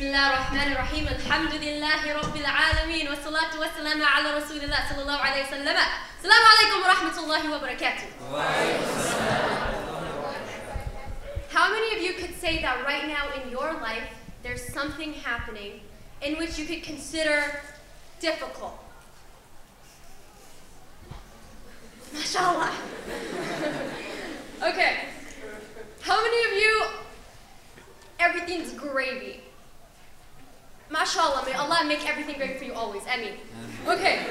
بسم الله الرحمن الرحيم الحمد لله رب العالمين والصلاة والسلام على رسول الله صلى الله عليه وسلم السلام عليكم ورحمة الله وبركاته How many of you could say that right now in your life there's something happening in which you could consider difficult? MashaAllah. okay. How many of you everything's gravy? MashaAllah, may Allah make everything great for you always. I mean. Okay.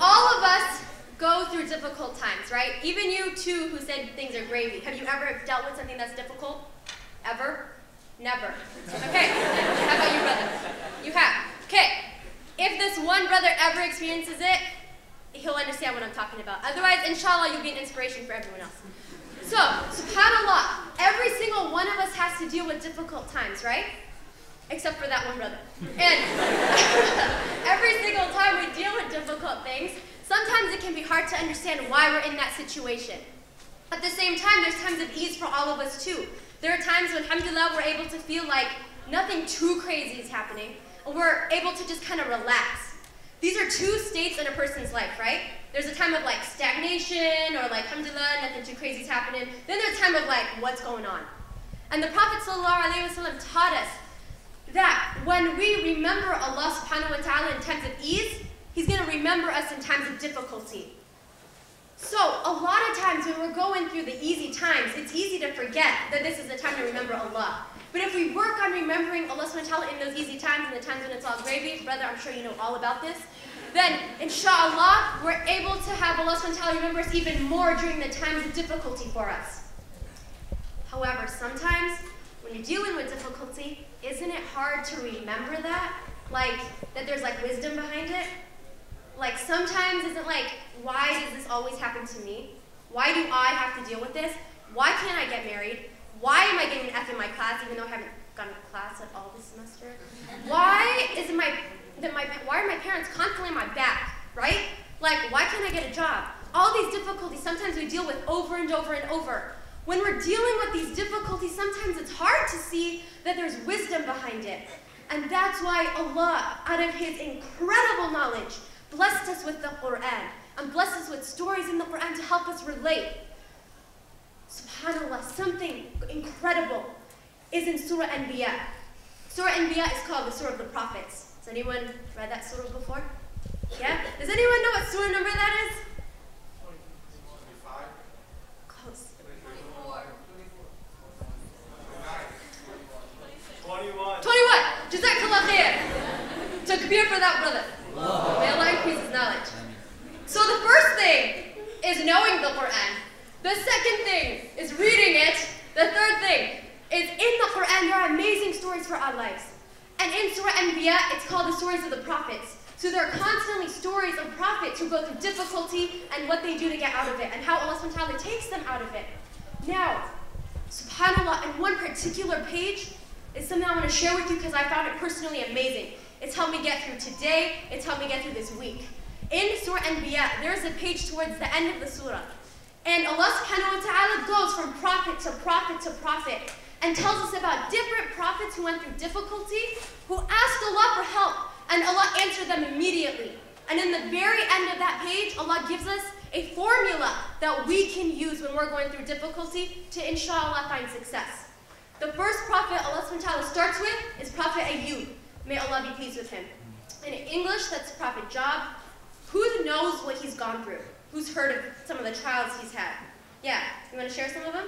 All of us go through difficult times, right? Even you too who said things are gravy. Have you ever dealt with something that's difficult? Ever? Never. Okay. How about you, brother? You have. Okay. If this one brother ever experiences it, he'll understand what I'm talking about. Otherwise, inshallah, you'll be an inspiration for everyone else. So, subhanAllah, every single one of us has to deal with difficult times, right? Except for that one brother. And every single time we deal with difficult things, sometimes it can be hard to understand why we're in that situation. At the same time, there's times of ease for all of us too. There are times when, alhamdulillah, we're able to feel like nothing too crazy is happening, and we're able to just kind of relax. These are two states in a person's life, right? There's a time of like stagnation or like, alhamdulillah, nothing too crazy is happening. Then there's a time of like, what's going on? And the Prophet ﷺ taught us that when we remember Allah subhanahu wa ta'ala in times of ease, He's going to remember us in times of difficulty. So, a lot of times when we're going through the easy times, it's easy to forget that this is the time to remember Allah. But if we work on remembering Allah subhanahu wa ta'ala in those easy times and the times when it's all gravy, brother, I'm sure you know all about this, then inshallah, we're able to have Allah subhanahu wa ta'ala remember us even more during the times of difficulty for us. However, sometimes when you're dealing with difficulty, isn't it hard to remember that? Like, that there's like wisdom behind it? Like, sometimes isn't like, why does this always happen to me? Why do I have to deal with this? Why can't I get married? Why am I getting an F in my class even though I haven't gone to class at all this semester? Why is my, that my, why are my parents constantly on my back, right? Like, why can't I get a job? All these difficulties sometimes we deal with over and over and over. When we're dealing with these difficulties, sometimes it's hard to see that there's wisdom behind it. And that's why Allah, out of His incredible knowledge, blessed us with the Quran and blessed us with stories in the Quran to help us relate. SubhanAllah, something incredible is in Surah Anbiya. Surah Anbiya is called the Surah of the Prophets. Has anyone read that surah before? Yeah? Does anyone know what surah number that is? Close. 21. 21. Jazakallah khair. Takbir for that brother. May Allah increase his knowledge. So the first thing is knowing the Quran. The second thing is reading it. The third thing is in the Quran there are amazing stories for our lives. And in Surah Anbiya, it's called the stories of the prophets. So there are constantly stories of prophets who go through difficulty and what they do to get out of it and how Allah subhanahu takes them out of it. Now, subhanAllah, in one particular page is something I want to share with you because I found it personally amazing. It's helped me get through today, it's helped me get through this week. In Surah Anbiya, there is a page towards the end of the surah. And Allah subhanahu wa ta'ala goes from prophet to prophet to prophet and tells us about different prophets who went through difficulty, who asked Allah for help, and Allah answered them immediately. And in the very end of that page, Allah gives us a formula that we can use when we're going through difficulty to inshallah find success. The first prophet Allah subhanahu wa ta'ala starts with is Prophet Ayyub. May Allah be pleased with him. In English, that's Prophet Job. Who knows what he's gone through? Who's heard of some of the trials he's had? Yeah, you want to share some of them?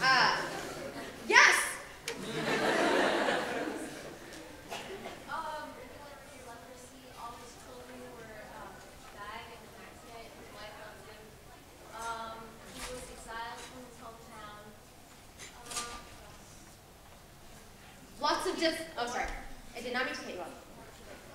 Ah, yes! Um, leprosy, all his children were um, died in an accident. His wife outlived him. Um, he was exiled from his hometown. Um, Lots of diff. Oh, sorry. I did not mean to cut you off.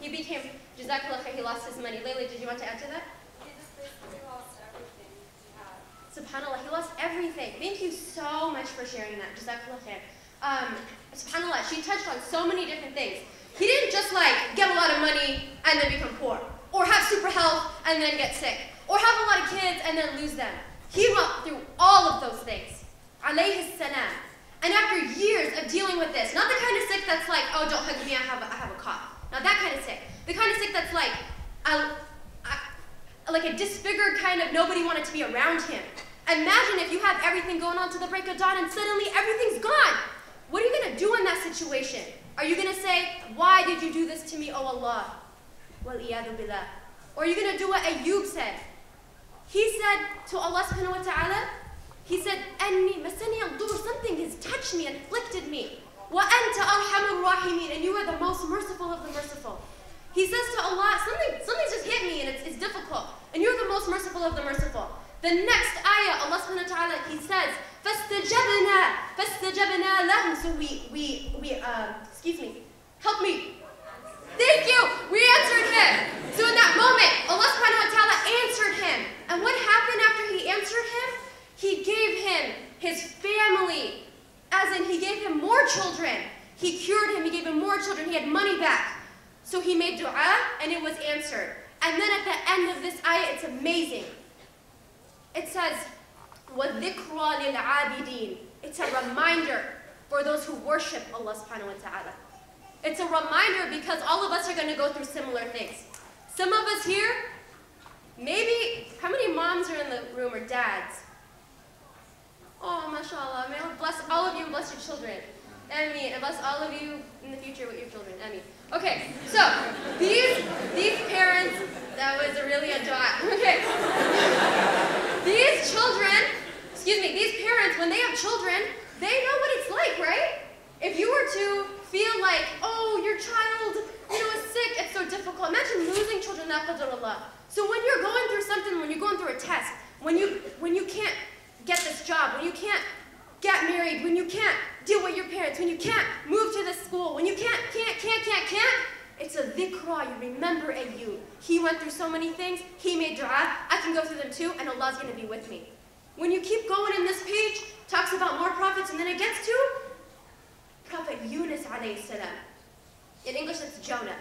He became, Jazakallah khair, he lost his money. Layla, did you want to add to that? he just basically lost everything he had. SubhanAllah, he lost everything. Thank you so much for sharing that. Jazakallah khair. Um, SubhanAllah, she touched on so many different things. He didn't just like get a lot of money and then become poor, or have super health and then get sick, or have a lot of kids and then lose them. He went through all of those things. Alayhi salam. And after years of dealing with this, not the kind of sick that's like, oh, don't hug me, I have a, I have a cough. Not that kind of sick. The kind of sick that's like, like a disfigured kind of nobody wanted to be around him. Imagine if you have everything going on to the break of dawn and suddenly everything's gone. What are you going to do in that situation? Are you going to say, why did you do this to me, oh Allah? Well, billah. Or are you going to do what Ayub said? He said to Allah subhanahu wa ta'ala, he said, Anni masani something has touched me and afflicted me. Wa anta arhamur rahimin, and you are the most merciful of the merciful. He says to Allah, something, something's just hit me and it's, it's difficult. And you're the most merciful of the merciful. The next ayah, Allah subhanahu wa ta'ala, He says, فَاسْتَجَبْنَا فَاسْتَجَبْنَا لَهُمْ So we, we, we, uh, excuse me, help me. Thank you, we answered him. So in that moment, Allah subhanahu wa ta'ala answered him. And what happened after He answered him? He gave him his family, as in he gave him more children. He cured him, he gave him more children, he had money back. So he made dua and it was answered. And then at the end of this ayah, it's amazing. It says, وَذِكْرَى لِلْعَابِدِينَ It's a reminder for those who worship Allah subhanahu wa ta'ala. It's a reminder because all of us are going to go through similar things. Some of us here, maybe, how many moms are in the room or dads? Oh, mashallah. May Allah bless all of you and bless your children. Ameen. And bless all of you in the future with your children. Ameen. Okay, so these these parents, that was really a dot. Okay. these children, excuse me, these parents, when they have children, they know what it's like, right? If you were to feel like, oh, your child, you know, is sick, it's so difficult. Imagine losing children, Allah. So when you're going through something, when you're going through a test, when you when you can't get this job, when you can't get married, when you can't deal with your parents, when you can't move to this school, when you can't, can't, can't, can't, can't, it's a dhikra, you remember Ayyub. He went through so many things, he made dua, I can go through them too, and Allah's to be with me. When you keep going in this page, talks about more prophets, and then it gets to Prophet Yunus alayhi salam. In English, it's Jonah.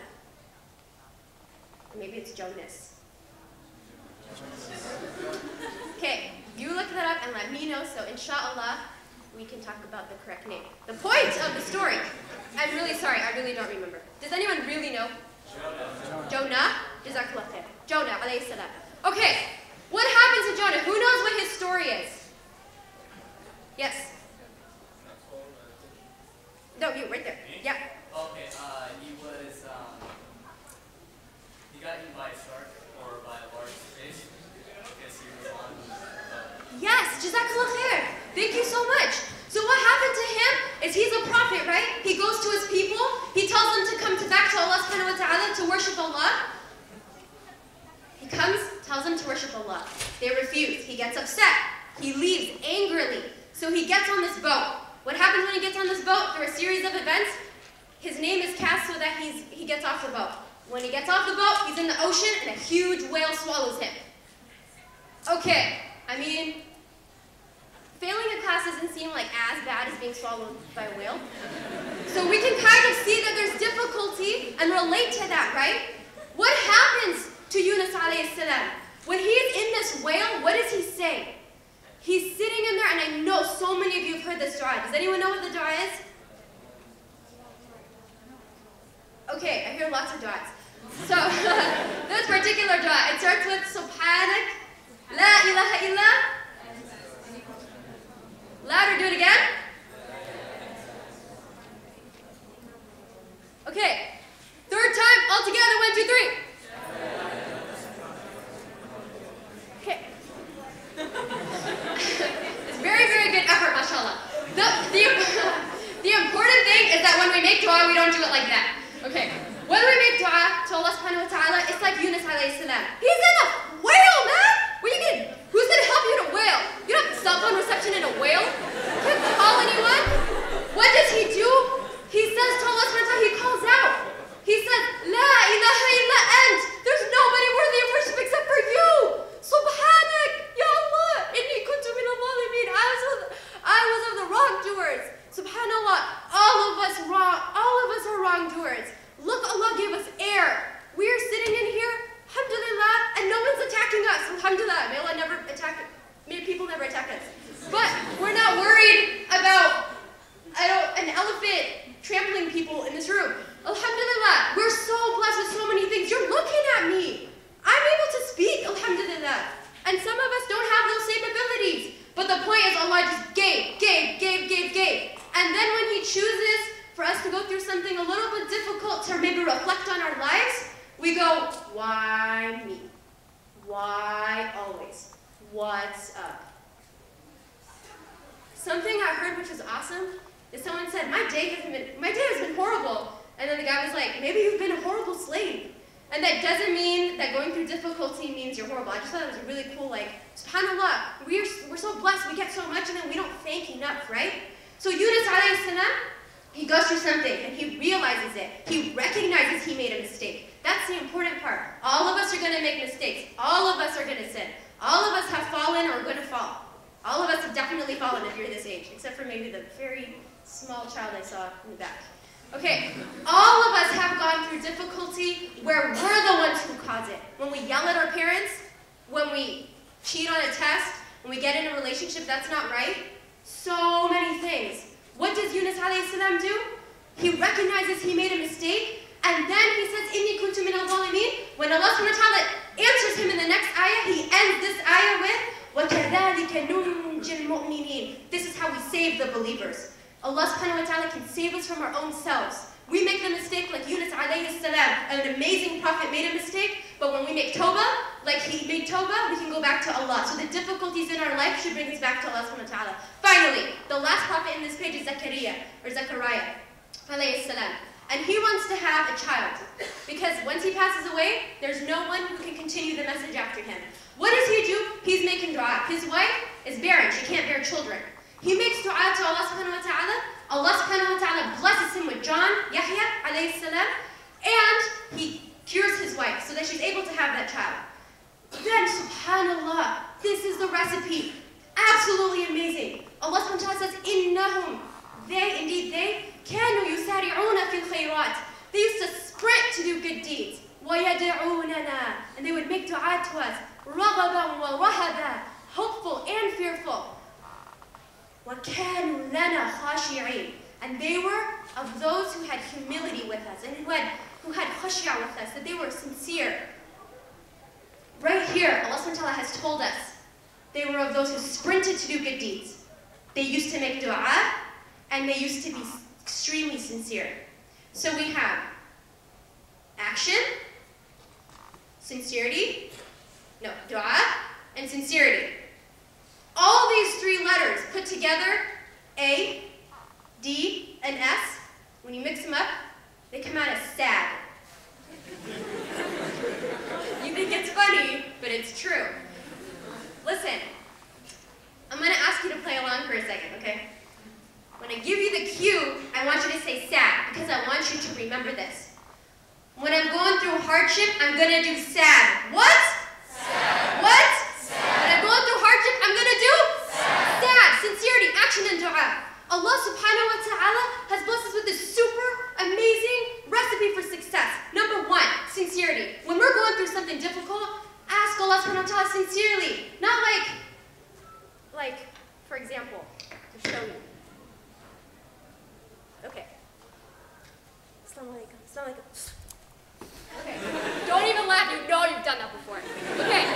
Maybe it's Jonas. Okay, you look that up and let me know, so inshallah, we can talk about the correct name. The point of the story, I'm really sorry, I really don't remember. Does anyone really know? Jonah. Jonah? Jazakallah khair. Jonah, alayhi salam. Okay, what happened to Jonah? Who knows what his story is? Yes? No, you, right there. Yeah. Okay, uh, he was, um, he got eaten by a shark or by a large fish. Yes, Jazakallah khair. Thank you so much. So what happened to him is he's a prophet, right? He goes to his people. He tells them to come to back to Allah subhanahu wa ta'ala to worship Allah. He comes, tells them to worship Allah. They refuse. He gets upset. He leaves angrily. So he gets on this boat. What happens when he gets on this boat? Through a series of events, his name is cast so that he's, he gets off the boat. When he gets off the boat, he's in the ocean and a huge whale swallows him. Okay, I mean, failing a class doesn't seem like as bad as being swallowed by a whale. So we can kind of see that there's difficulty and relate to that, right? What happens to Yunus salam? When he's in this whale, what does he say? He's sitting in there, and I know so many of you have heard this dua. Does anyone know what the dua is? Okay, I hear lots of du'as. So, this particular dua, it starts with Subhanak, La ilaha illa, Louder, do it again. Okay. Third time, all together, one, two, three. Okay. it's very, very good effort, mashallah. The, the, the important thing is that when we make dua, we don't do it like that. Okay. When we make dua to Allah subhanahu wa ta'ala, it's like Yunus alayhi salam. He's in a whale, man! What are you getting? Who's gonna help you in a whale? You don't have phone in a whale. Can't call anyone. What does he do? He says to Allah subhanahu he calls out. He says, La ilaha illa ant. There's nobody worthy of worship except for you. Subhanak, Ya Allah. Inni kuntu min al-zalimin. I was of, I was of the wrongdoers. Subhanallah. All of us wrong. All of us are wrongdoers. Look, Allah gave us air. We are sitting in here Alhamdulillah, and no one's attacking us. Alhamdulillah, may Allah never attack, may people never attack us. But we're not worried about trampling people in this room. Alhamdulillah, we're so blessed with so many things. You're looking at me. I'm able to speak, alhamdulillah. And some of us don't have those same abilities. But the point is Allah just gave, gave, gave, gave, gave. And then when He chooses for us to go through something a little bit difficult to maybe reflect on our lives, we go, why me? Why always? What's up? Something I heard which was awesome is someone said, my day has been, my day has been horrible. And then the guy was like, maybe you've been a horrible slave. And that doesn't mean that going through difficulty means you're horrible. I just thought cool, like, subhanAllah, we're, we're so blessed, we get so much, and then we don't thank enough, right? So Yunus alayhi salam, he goes through something, and he realizes it. He recognizes he made a mistake. That's the important part. All of us are going to make mistakes. All of us are going to sin. All of us have fallen or are going to fall. All of us have definitely fallen if you're this age, except for maybe the very small child I saw in the back. Okay, all of us have gone through difficulty where we're the ones who cause it. When we yell at our parents, when we cheat on a test, when we get in a relationship that's not right, so many things. What does Yunus alayhi salam do? He recognizes he made a mistake, and then he says, Inni kuntu min al When Allah subhanahu wa ta'ala answers him in the next ayah, he ends this ayah with, وَكَذَلِكَ نُنْجِ الْمُؤْمِنِينَ This is how we save the believers. Allah subhanahu wa ta'ala can save us from our own selves. We make the mistake like Yunus alayhi salam, an amazing prophet made a mistake, but when we make tawbah, like he made tawbah, we can go back to Allah. So the difficulties in our life should bring us back to Allah subhanahu wa ta'ala. Finally, the last prophet in this page is Zachariah, or Zechariah alayhi salam. And he wants to have a child. Because once he passes away, there's no one who can continue the message after him. What does he do? He's making dua. His wife is barren. She can't bear children. He makes dua to Allah subhanahu wa ta'ala. Allah subhanahu wa ta'ala blesses him with John, Yahya alayhi salam, and he cures his wife so that she's able to have that child. Then, subhanallah, this is the recipe. Absolutely amazing. Allah subhanahu wa ta'ala says, Innahum, they, indeed they, كانوا يسارعون في الخيرات. They used to sprint to do good deeds. ويدعوننا. And they would make dua to us. رغبا ورهبا. Hopeful and fearful. وَكَانُوا لَنَا خَاشِعِينَ And they were of those who had humility with us and who had, who had khashya with us, that they were sincere. Right here, Allah has told us they were of those who sprinted to do good deeds. They used to make dua, and they used to be extremely sincere. So we have action, sincerity, no, dua, and sincerity. All these three letters put together, A, D, and S, when you mix them up, they come out as sad. Funny, but it's true. Listen, I'm to ask you to play along for a second, okay? When I give you the cue, I want you to say sad, because I want you to remember this. When I'm going through hardship, I'm to do sad. What? Sad. What? When I'm going through hardship, I'm going to do sad. Sincerity, action, and dua. Allah subhanahu wa ta'ala has blessed us with this super amazing recipe for success. Number one, sincerity. When we're going through something difficult, ask Allah subhanahu wa ta'ala sincerely. Not like, like, for example, to show you. Okay. Assalamu alaikum. Assalamu alaikum. Okay. Don't even laugh. You know you've done that before. Okay.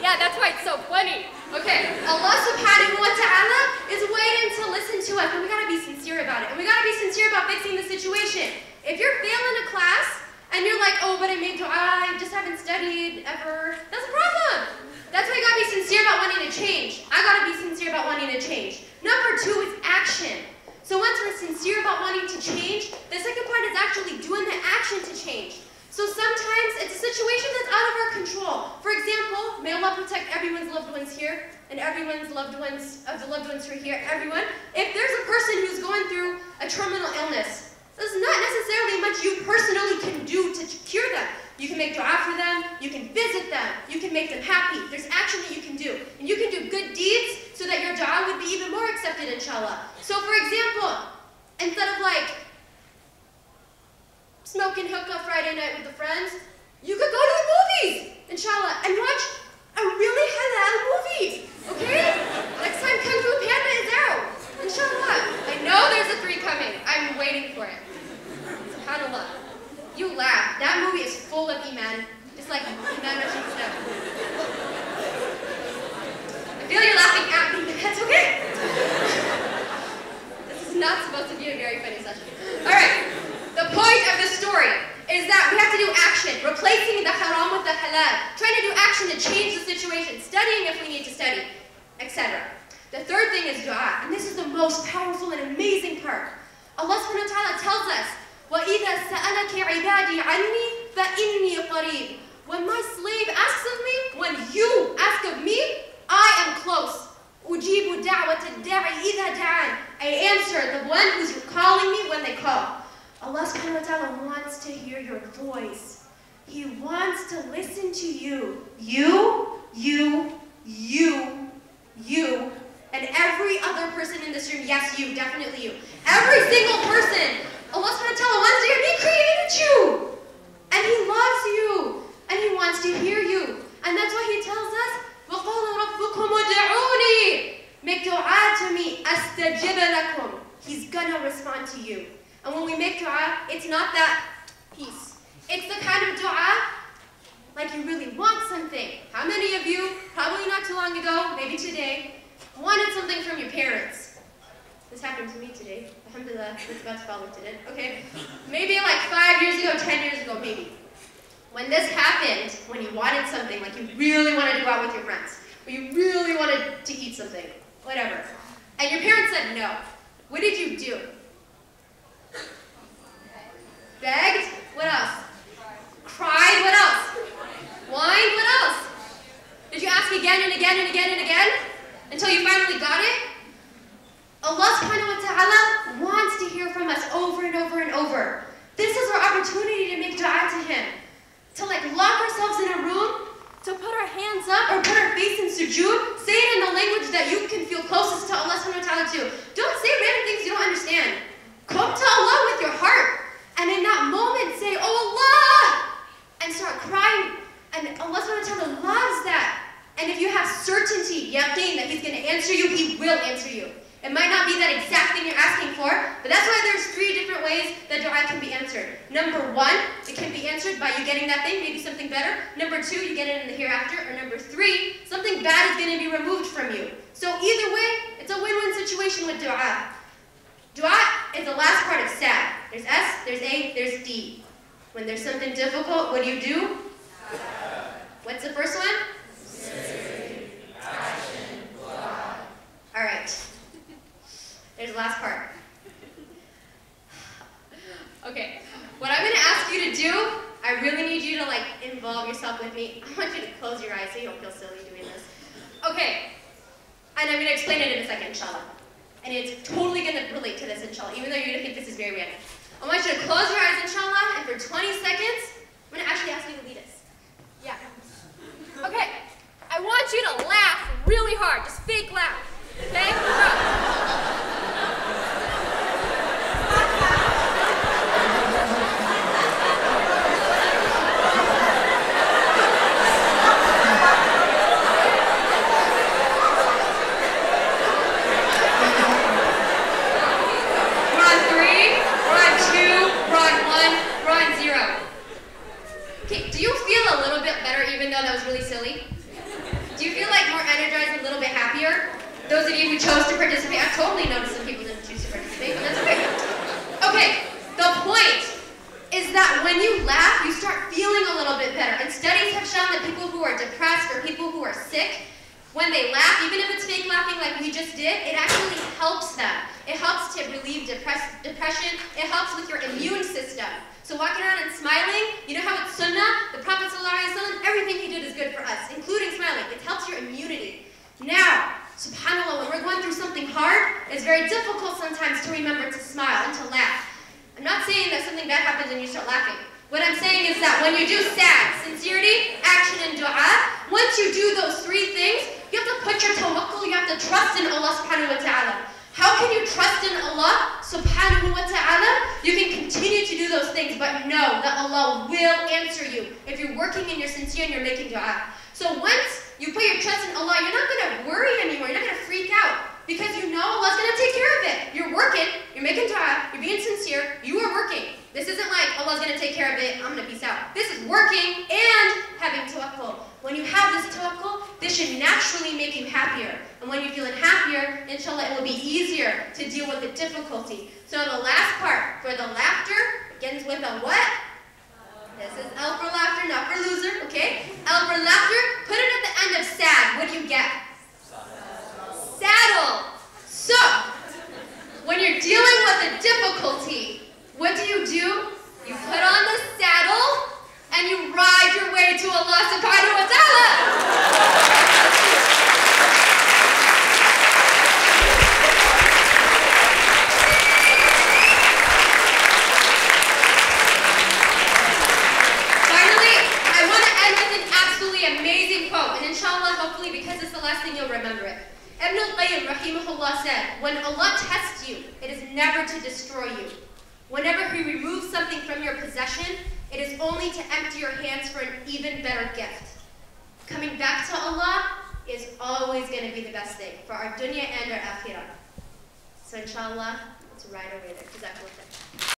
Yeah, that's why it's so funny. Okay, Allah subhanahu wa ta'ala is waiting to listen to us, but we gotta be sincere about it. And we gotta be sincere about fixing the situation. If you're failing a class, and you're like, oh, but I made dua, I just haven't studied ever, that's a problem. That's why you gotta be sincere about wanting to change. I gotta be sincere about wanting to change. Number two is action. So once we're sincere about wanting to change, the second part is actually doing the action to change. So sometimes it's a situation that's out of our control. For example, may Allah protect everyone's loved ones here and everyone's loved ones, of the loved ones who are here, everyone. If there's a person who's going through a terminal illness, there's not necessarily much you personally can do to cure them. You can make dua for them, you can visit them, you can make them happy. There's action that you can do. And you can do good deeds so that your dua would be even more accepted, inshallah. So for example, instead of like smoking hookah Friday night with the friends, you could go to the movies, inshallah, and watch a really halal movie, okay? Out, inshallah. I know there's a three coming. I'm waiting for it. SubhanAllah. You laugh. That movie is full of Iman. It's like Iman Rashid said. I feel you're laughing at me, but that's okay. this is not supposed to be a very funny session. Alright. The point of the story is that we have to do action, replacing the haram with the halal, trying to do action to change the situation, studying if we need to study, etc. The third thing is dua, and this is the most powerful and amazing part. Allah subhanahu wa ta'ala tells us, وَإِذَا سَأَلَكَ عِبَادِي عَنِّي فَإِنِّي قَرِيبٌ When my slave asks of me, when you ask of me, I am close. أُجِيبُ دَعْوَةَ الدَّاعِ إِذَا دَعَانِ I answer the one who's calling me when they call. Allah subhanahu wa ta'ala wants to hear your voice. He wants to listen to you. You, you, you, you, and every other person in this room, yes, you, definitely you. Every single person, Allah subhanahu wa ta'ala, He created you. And He loves you. And He wants to hear you. And that's why He tells us, Make dua to me, أَسْتَجِبَ لَكُمْ He's gonna respond to you. And when we make dua, it's not that peace. It's the kind of dua like you really want something. How many of you, probably not too long ago, maybe today, wanted something from your parents? This happened to me today. Alhamdulillah, it's about to into it. Okay. Maybe like five years ago, ten years ago, maybe. When this happened, when you wanted something, like you really wanted to go out with your friends, or you really wanted to eat something, whatever, and your parents said no, what did you do? Begged? What else? Cried? What else? Whined? What else? Did you ask again and again and again and again? Until you finally got it? Allah subhanahu wa ta'ala wants to hear from us over and over and over. This is our opportunity to make dua to Him. To like lock ourselves in a room, to put our hands up or put our face in sujood, say it in the language that you can feel closest to Allah subhanahu wa ta'ala to. Don't say random things you don't understand. Come to Allah with your heart. And in that moment say, Oh Allah! And start crying. And Allah subhanahu wa ta'ala loves that. And if you have certainty, yaqeen, that He's going to answer you, He will answer you. It might not be that exact thing you're asking for, but that's why there's three different ways that dua can be answered. Number one, it can be answered by you getting that thing, maybe something better. Number two, you get it in the hereafter. Or number three, something bad is going to be removed from you. So either way, it's a win-win situation with dua. Dua is the last part of sad. There's S, there's A, there's D. When there's something difficult, what do you do? What's the first one? All right. There's the last part. Okay. What I'm going to ask you to do, I really need you to like involve yourself with me. I want you to close your eyes so you don't feel silly doing this. Okay. And I'm going to explain it in a second, inshallah. And it's totally going to relate to this, inshallah, even though you're going to think this is very random. I want you to close your eyes, inshallah, and for 20 seconds, I'm going to actually ask you to lead us. Yeah. Okay. I want you to laugh really hard. Just fake laugh. Okay? Go. We're on three, we're on two, we're on one, we're on zero. Okay, do you feel a little bit better even though that was really silly? Do you feel like more energized, a little bit happier? Those of you who chose to participate, I totally noticed some people didn't choose to participate, but that's okay. Okay, the point is that when you laugh, you start feeling a little bit better. And studies have shown that people who are depressed or people who are sick, when they laugh, even if it's fake laughing like we just did, it actually helps them. It helps to relieve depress- depression. It helps with your So walking around and smiling, you know how it's sunnah? The Prophet ﷺ, everything he did is good for us, including smiling. It helps your immunity. Now, subhanAllah, when we're going through something hard, it's very difficult sometimes to remember to smile and to laugh. I'm not saying that something bad happens and you start laughing. What I'm saying is that when you do sad, sincerity, action, and dua, once you do those three things, you have to put your tawakkul, you have to trust in Allah subhanahu wa ta'ala. How can you trust in Allah subhanahu wa ta'ala? You can continue to do those things, but know that Allah will answer you if you're working and you're sincere and you're making dua. So once you put your trust in Allah, you're not going to worry anymore. You're not going to freak out. Because you know Allah's gonna take care of it. You're working, you're making dua, you're being sincere, you are working. This isn't like Allah's gonna take care of it, I'm gonna peace out. This is working and having tawakkul. When you have this tawakkul, this should naturally make you happier. And when you're feeling happier, inshallah, it will be easier to deal with the difficulty. So the last part, for the laughter, begins with a what? This is L for laughter, not for loser, okay? L for laughter, put it at the end of sad. What do you get? Saddle. So, when you're dealing with a difficulty, what do you do? You put on the saddle and you ride your way to Allah subhanahu wa ta'ala. Finally, I want to end with an absolutely amazing quote, and inshallah, hopefully, because it's the last thing you'll remember it. Ibn al-Qayyim, rahimahullah, said, when Allah tests you, it is never to destroy you. Whenever He removes something from your possession, it is only to empty your hands for an even better gift. Coming back to Allah is always going to be the best thing for our akhirah. So inshallah, let's there. Jazakallah khair.